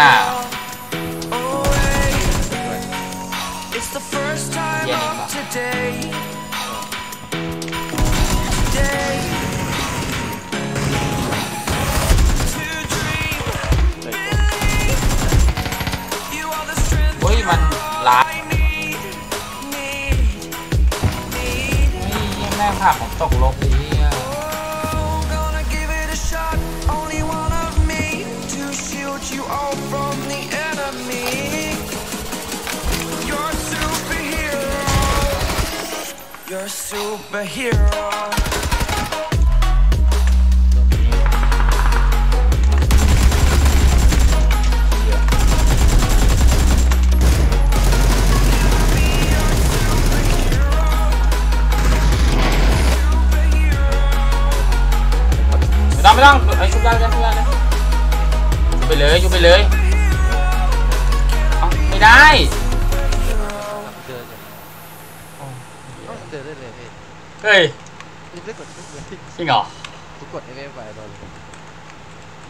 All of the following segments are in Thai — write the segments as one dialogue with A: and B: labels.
A: To dream, believe. You are the strength
B: เฮ้ยมันล้า
A: I need. Need. Need.
B: นี่แม่งผักผมตกลบเลย
A: you all from the enemy. You're a superhero. You're a superhero.
B: Madang, madang. Ay, sugal na, sugal na. Eh. ไอ้ยชุบได้ชุบได้ชุบไปเลยชุบไปเลยเอาไม่ได้
C: เดินเลยเดินได้เลยพี่
B: เฮ้ย
C: ยังไม่กดทุกเลย
B: จริงเหรอ
C: กูกดไอ้เว็บไปโดนเลย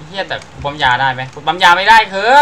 B: เฮียแต่กูปั๊มยาได้ไหมกูปั๊มยาไม่ได้คือ